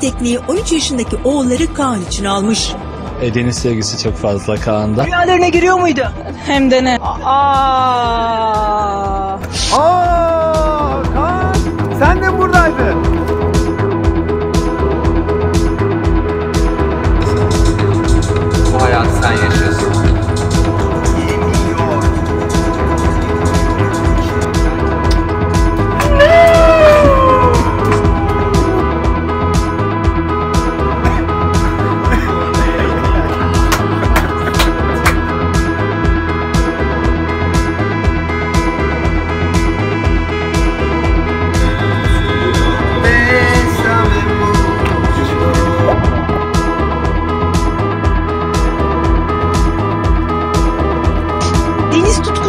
tekniği 13 yaşındaki oğulları Kaan için almış. E, deniz sevgisi çok fazla Kaan'da. Rüyalarına giriyor muydu? Hem de ne? Aa! Aa! deniz tut